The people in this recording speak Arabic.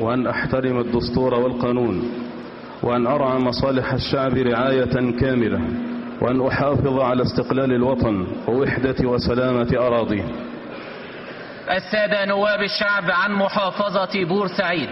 وأن أحترم الدستور والقانون وأن أرعى مصالح الشعب رعاية كاملة وأن أحافظ على استقلال الوطن ووحدة وسلامة أراضيه السادة نواب الشعب عن محافظة بورسعيد.